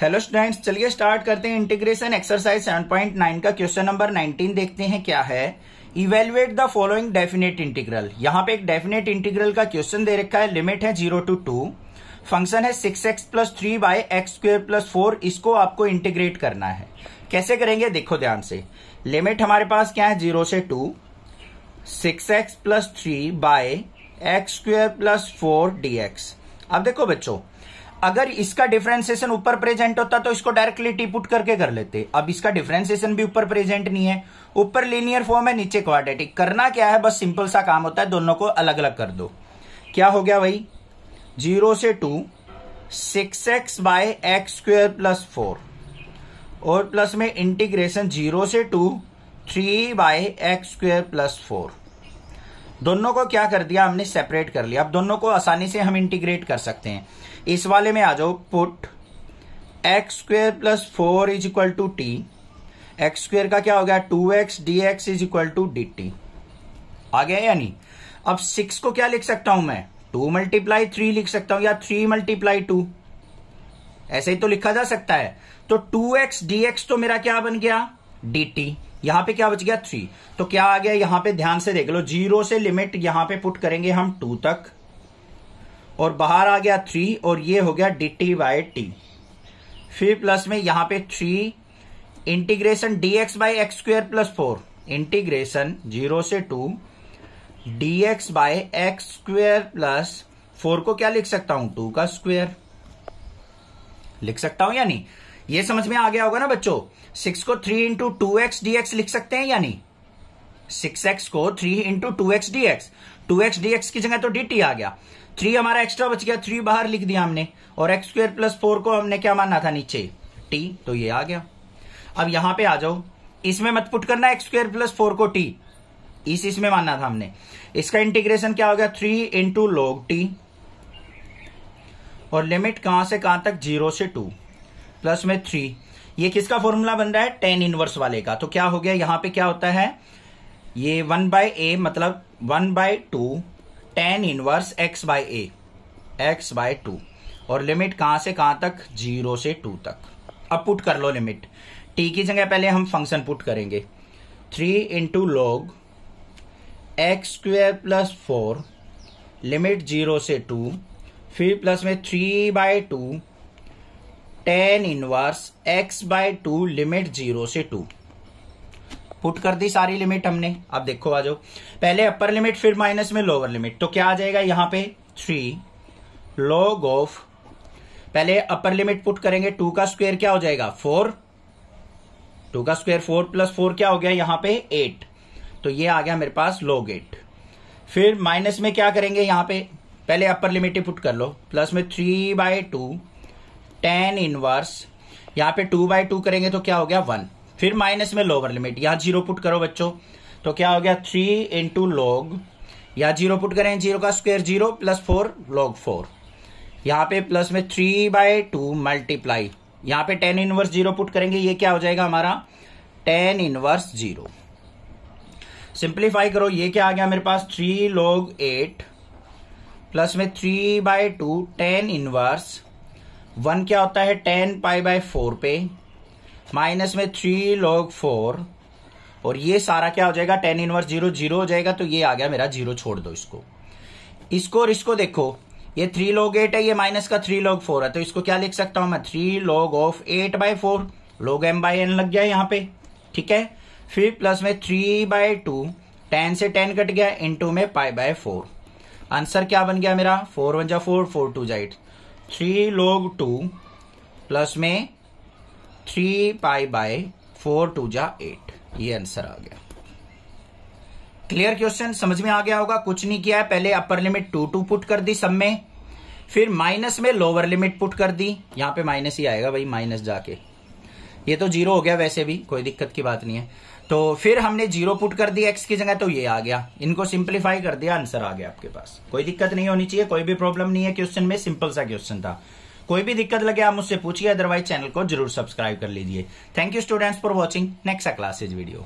Hello students चलिए start करते हैं इंटीग्रेशन एक्सरसाइज 7.9 का क्वेश्चन नंबर 19 देखते हैं क्या है। Evaluate the following definite integral यहाँ पे एक डेफिनेट इंटीग्रल का क्वेश्चन दे रखा है। लिमिट है ज़ीरो टू टू फ़ंक्शन है six x plus three by x square plus four इसको आपको इंटीग्रेट करना है। कैसे करेंगे? देखो ध्यान से। लिमिट हमारे पास क्या है? ज़ीरो से two six x plus three by x square plus four d अब देखो बच्चों अगर इसका डिफ्रेंसिएशन ऊपर प्रेजेंट होता तो इसको डायरेक्टली टी पुट करके कर लेते। अब इसका डिफ्रेंसिएशन भी ऊपर प्रेजेंट नहीं है। ऊपर लीनियर फॉर्म है, नीचे क्वाड्रेटिक करना क्या है? बस सिंपल सा काम होता है, दोनों को अलग अलग कर दो। क्या हो गया भाई? ज़ीरो से two six x by x square plus four और प्लस में इंटीग्रेशन ज़ीरो से two three by x square plus four दोनों को क्या कर दिया? हमने सेपरेट कर लिया। अब दोनों को आसानी से हम इंटीग्रेट कर सकते हैं। इस वाले में आ जाओ। Put x square plus four is equal to t x square का क्या हो गया? Two x d x is equal to d t आ गया या नहीं? अब सिक्स को क्या लिख सकता हूँ मैं? टू मल्टीप्लाई थ्री लिख सकता हूँ या थ्री मल्टीप्लाई टू ऐसे ही तो लिखा जा सकता है। तो टू एक्स डी एक्स तो मेरा क्या बन गया? डी टी यहाँ पर क्या बच गया? थ्री तो क्या आ गया? यहाँ पे ध्यान से देख लो ज़ीरो से लिमिट यहाँ पे पुट करेंगे हम टू तक। और बाहर आ गया थ्री और ये हो गया डी टी बाई टी फिर प्लस में यहाँ पे three integration d x by x square plus four integration zero से two d x by x square plus four को क्या लिख सकता हूँ? टू का स्क्वेयर लिख सकता हूँ या नहीं? ये समझ में आ गया होगा ना बच्चों? सिक्स को three into two x d x लिख सकते हैं या नहीं? सिक्स एक्स को three into two x d x two x d x की जगह तो डी टी आ गया। थ्री हमारा एक्स्ट्रा बच गया थ्री बाहर लिख दिया हमने। और एक्स स्क्वेयर प्लस फोर को हमने क्या मानना था नीचे? टी तो ये आ गया। अब यहाँ पे आ जाओ। इसमें मत पुट करना एक्स स्क्वेयर प्लस फोर को टी इस, इसमें मानना था हमने। इसका इंटीग्रेशन क्या हो गया? थ्री इंटू लॉग टी और लिमिट कहाँ से, कहाँ तक? ज़ीरो से टू प्लस में थ्री। ये किसका फॉर्मूला बन रहा है? टेन इनवर्स वाले का। तो क्या हो गया? यहाँ पे क्या होता है? ये वन बाय ए मतलब one by two tan inverse x by a x by two और लिमिट कहाँ से कहाँ तक? ज़ीरो से टू तक। अब पुट कर लो लिमिट टी की जगह पहले हम फ़ंक्शन पुट करेंगे। Three into log x square plus four limit zero से टू फिर प्लस में three by two tan inverse x by two limit zero से टू पुट कर दी सारी लिमिट हमने। अब देखो आ जाओ। पहले अपर लिमिट फिर माइनस में लोअर लिमिट तो क्या आ जाएगा यहाँ पे? थ्री लॉग ऑफ़ पहले अपर लिमिट पुट करेंगे। टू का स्क्वायर क्या हो जाएगा? फोर टू का स्क्वायर फोर प्लस फोर क्या हो गया यहाँ पे? एट तो ये आ गया मेरे पास लॉग एट फिर माइनस में क्या करेंगे यहाँ पे? पहले अपर लिमिट ही पुट कर लो। प्लस में three by two tan inverse यहाँ पे टू बाय टू करेंगे तो क्या हो गया? वन फिर माइनस में लोअर लिमिट यहाँ ज़ीरो पुट करो बच्चों। तो क्या हो गया? थ्री इंटू लॉग या ज़ीरो पुट करें ज़ीरो का square zero plus four log four यहाँ पे प्लस में थ्री बाय टू मल्टीप्लाई यहाँ पे टेन इनवर्स ज़ीरो पुट करेंगे, ये क्या हो जाएगा हमारा? टेन इनवर्स ज़ीरो सिंप्लीफाई करो, ये क्या आ गया मेरे पास? थ्री लॉग एट प्लस में three by two tan inverse one क्या होता है? टेन पाई बाय फोर पे, माइनस में थ्री लॉग फोर, और ये सारा क्या हो जाएगा? टेन इनवर्स ज़ीरो ज़ीरो हो जाएगा तो ये आ गया मेरा ज़ीरो, छोड़ दो इसको। इसको और इसको देखो, ये थ्री लॉग एट है, ये माइनस का थ्री लॉग फोर है तो इसको क्या लिख सकता हूँ मैं? Three log of eight by four log m by n लग गया यहाँ पे, ठीक है? फिर प्लस में थ्री बाय टू टेन से टेन कट गया इंटू में पाई बाय फोर आंसर क्या बन गया मेरा? फोर वन जा, फोर फोर टू जा eight three log two plus में three pi by four two जा एट ये आंसर आ गया। क्लियर क्वेश्चन समझ में आ गया होगा? कुछ नहीं किया है। पहले upper limit to two put कर दी सब में। फिर माइनस में लोअर लिमिट पुट कर दी। यहाँ पे माइनस ही आएगा भाई माइनस जाके। ये तो ज़ीरो हो गया वैसे भी, कोई दिक्कत की बात नहीं है। तो फिर हमने ज़ीरो पुट कर दिया एक्स की जगह तो ये आ गया। इनको सिंप्लीफाई कर दिया, आंसर आ गया आपके पास। कोई दिक्कत नहीं होनी चाहिए, कोई भी प्रॉब्लम नहीं है क्वेश्चन में, सिंपल सा क्वेश्चन था। कोई भी दिक्कत लगे, आप मुझसे पूछिए अदरवाइज़ चैनल को ज़रूर सब्सक्राइब कर लीजिए। Thank you students for watching next classes video